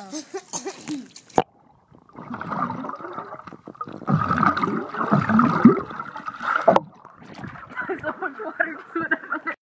so much water to it.